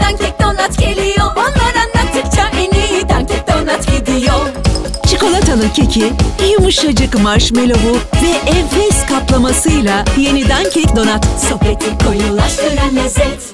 Dankek Donat geliyor. Onlar anlattıkça en iyi Dankek Donat gidiyor. Çikolatalı keki, yumuşacık marshmallow'u ve enfes kaplamasıyla yeniden kek donat. Sohbeti koyulaştıran lezzet.